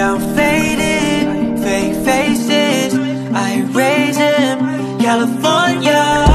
I'm faded, fake faces. I raise him, California.